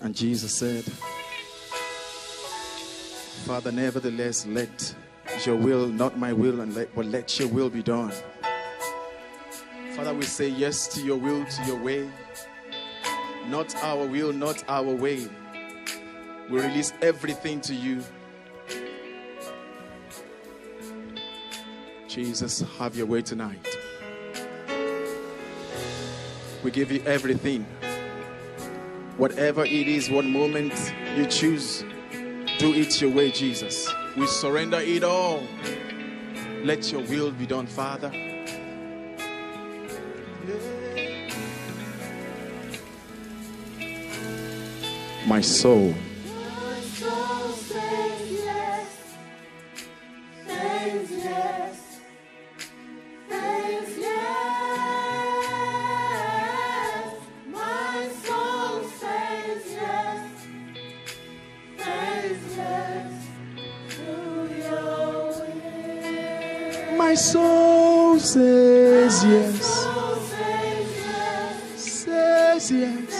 And Jesus said, Father, nevertheless, let your will, not my will, and let, but let your will be done. Father, we say yes to your will, to your way. Not our will, not our way. We release everything to you. Jesus, have your way tonight. We give you everything. Whatever it is, what moment you choose, do it your way, Jesus. We surrender it all. Let your will be done, Father. My soul, my soul says yes, says yes,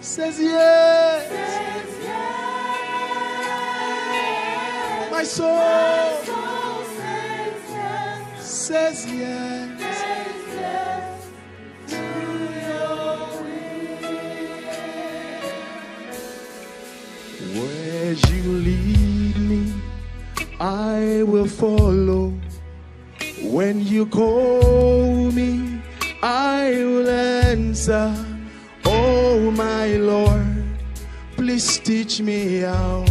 says yes. My soul says yes. Where you lead me, I will follow. When you call me, I will answer. Oh, my Lord, please teach me how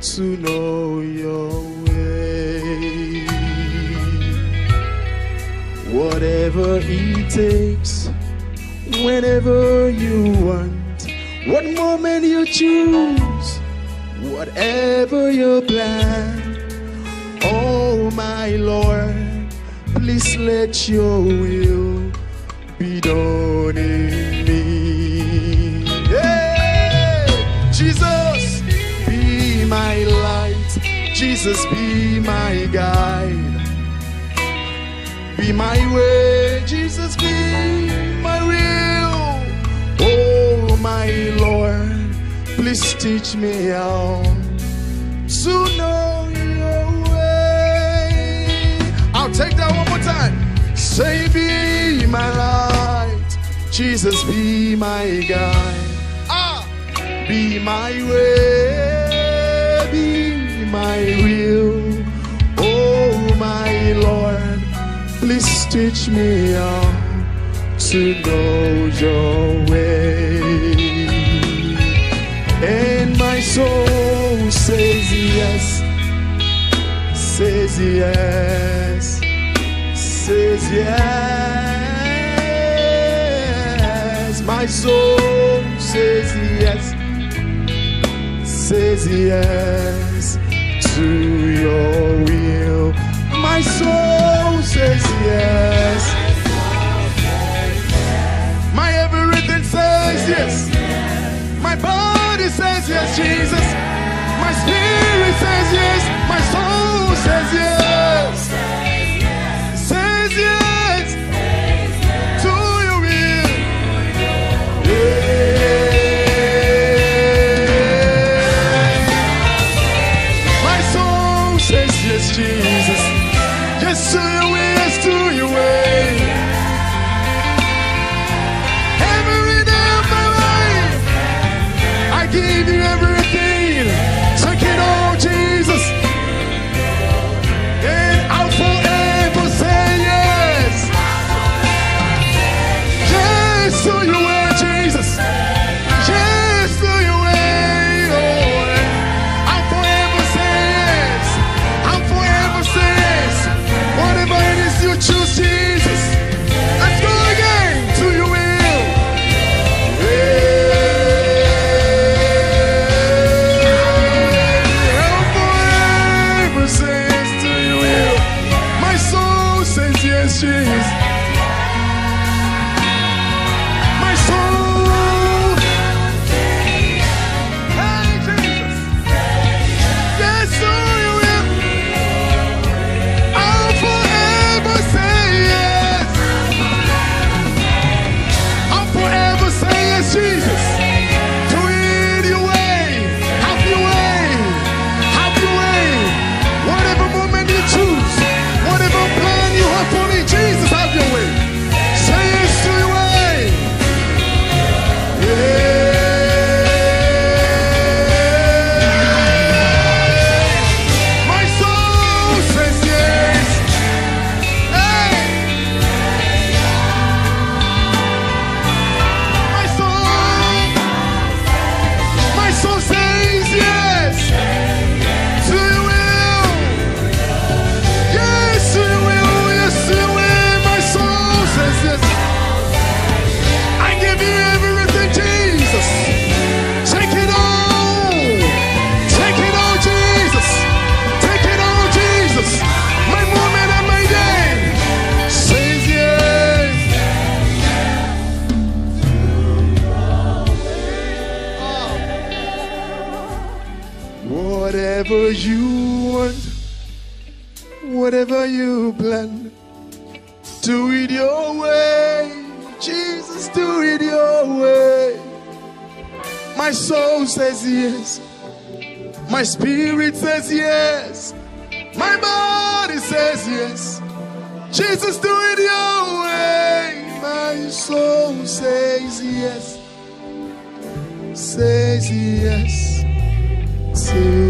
to know your way. Whatever it takes, whenever you want, what moment you choose, whatever your plan. Oh, my Lord, please let your will be done in me. Hey! Jesus, be my light. Jesus, be my guide. Be my way, Jesus, be my will. Oh, my Lord, please teach me how to know take that one more time. Say, be my light, Jesus, be my guide. Ah, be my way, be my will. Oh, my Lord, please teach me how to know your way. And my soul says yes, says yes, says yes. My soul says yes, says yes to your will. My soul says yes. My everything says yes. My body says yes, Jesus. My spirit says yes. My soul says yes. Whatever you want, whatever you plan, do it your way. Jesus, do it your way. My soul says yes. My spirit says yes. My body says yes. Jesus, do it your way. My soul says yes. Says yes to